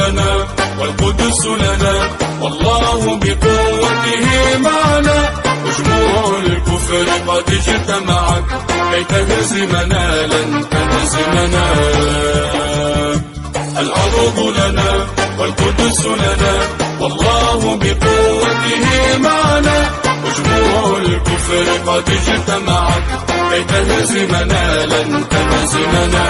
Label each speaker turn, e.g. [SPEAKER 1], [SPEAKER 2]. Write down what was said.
[SPEAKER 1] لنا والقدس لنا والله بقوته معنا. مجموع الكفر قد اجتمعت كي تهزمنا لن تهزمنا الأرض لنا والقدس لنا والله بقوته معنا. مجموع الكفر قد اجتمعت كي تهزمنا لن تهزمنا